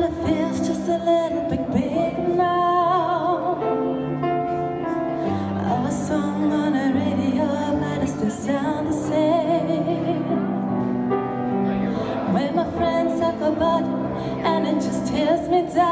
but it feels just a little bit big now. Our song on the radio, but it still sounds the same. When my friends talk about it, and it just tears me down.